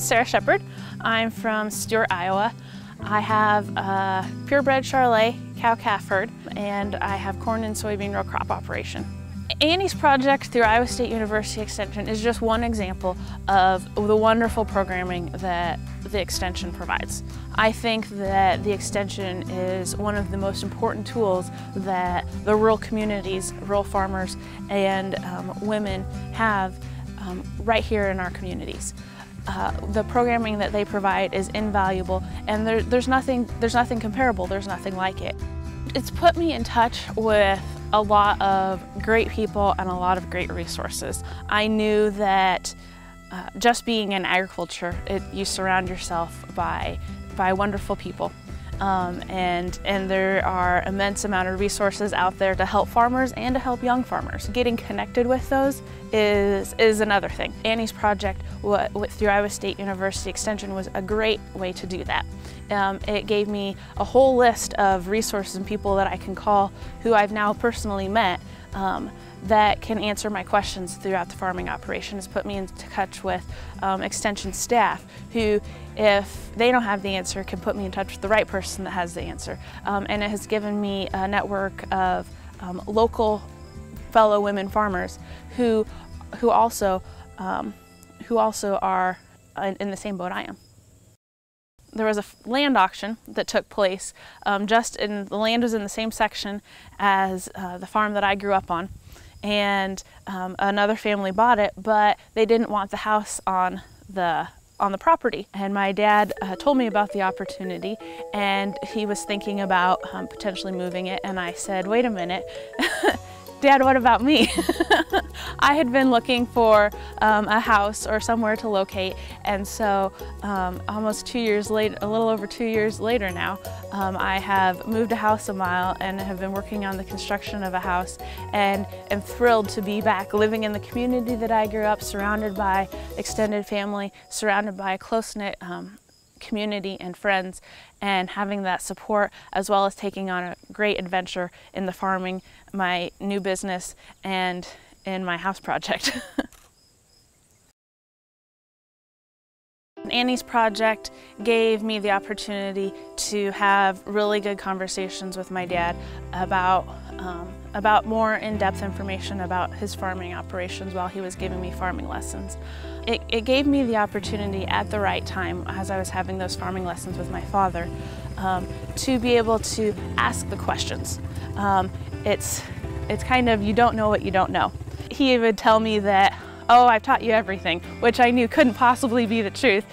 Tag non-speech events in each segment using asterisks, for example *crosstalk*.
Sara Shepard. I'm from Stuart, Iowa. I have a purebred Charolais cow calf herd and I have corn and soybean row crop operation. Annie's project through Iowa State University Extension is just one example of the wonderful programming that the Extension provides. I think that the Extension is one of the most important tools that the rural communities, rural farmers, and um, women have um, right here in our communities. Uh, the programming that they provide is invaluable and there, there's, nothing, there's nothing comparable, there's nothing like it. It's put me in touch with a lot of great people and a lot of great resources. I knew that uh, just being in agriculture, it, you surround yourself by, by wonderful people. Um, and, and there are immense amount of resources out there to help farmers and to help young farmers. Getting connected with those is, is another thing. Annie's project what, what, through Iowa State University Extension was a great way to do that. Um, it gave me a whole list of resources and people that I can call who I've now personally met um, that can answer my questions throughout the farming operation. It's put me in touch with um, extension staff who, if they don't have the answer, can put me in touch with the right person that has the answer. Um, and it has given me a network of um, local fellow women farmers who, who also, um, who also are in, in the same boat I am there was a land auction that took place um, just in the land was in the same section as uh, the farm that I grew up on and um, another family bought it but they didn't want the house on the on the property. And my dad uh, told me about the opportunity and he was thinking about um, potentially moving it and I said wait a minute *laughs* Dad, what about me? *laughs* I had been looking for um, a house or somewhere to locate and so um, almost two years later, a little over two years later now, um, I have moved a house a mile and have been working on the construction of a house and am thrilled to be back living in the community that I grew up, surrounded by extended family, surrounded by a close-knit um, community and friends and having that support as well as taking on a great adventure in the farming, my new business, and in my house project. *laughs* Annie's project gave me the opportunity to have really good conversations with my dad about um, about more in-depth information about his farming operations while he was giving me farming lessons. It, it, gave me the opportunity at the right time as I was having those farming lessons with my father um, to be able to ask the questions. Um, it's, it's kind of you don't know what you don't know. He would tell me that oh, I've taught you everything, which I knew couldn't possibly be the truth.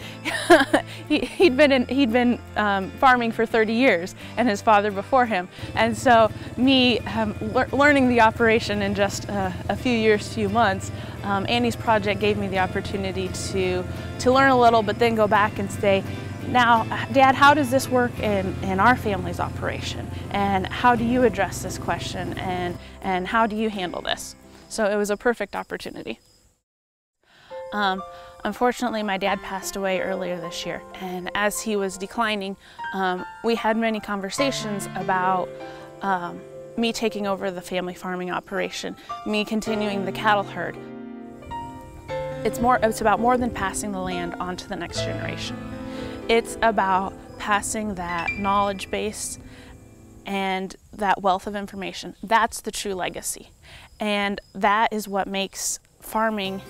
*laughs* he, had been, in, he'd been um, farming for 30 years and his father before him. And so me um, le learning the operation in just uh, a few years, few months, um, Annie's project gave me the opportunity to, to learn a little, but then go back and say, now, Dad, how does this work in, in our family's operation? And how do you address this question? And, and how do you handle this? So it was a perfect opportunity. Um, unfortunately, my dad passed away earlier this year, and as he was declining, um, we had many conversations about um, me taking over the family farming operation, me continuing the cattle herd. It's, more, it's about more than passing the land on to the next generation. It's about passing that knowledge base and that wealth of information. That's the true legacy. And that is what makes farming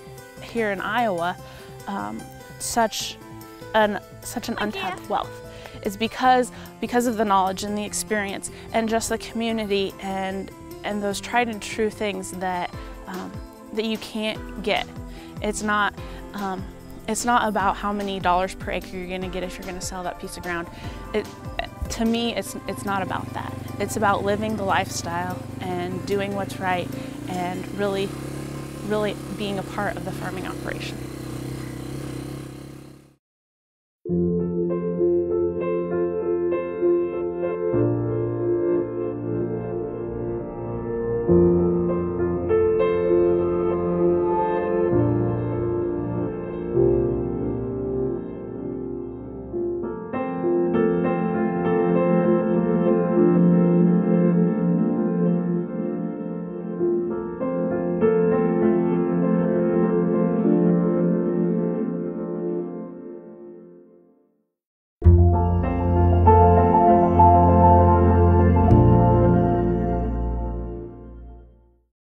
here in Iowa um, such an such an untapped wealth is because because of the knowledge and the experience and just the community and and those tried and true things that um, that you can't get. It's not um, it's not about how many dollars per acre you're going to get if you're going to sell that piece of ground. It, to me, it's it's not about that. It's about living the lifestyle and doing what's right and really really being a part of the farming operation.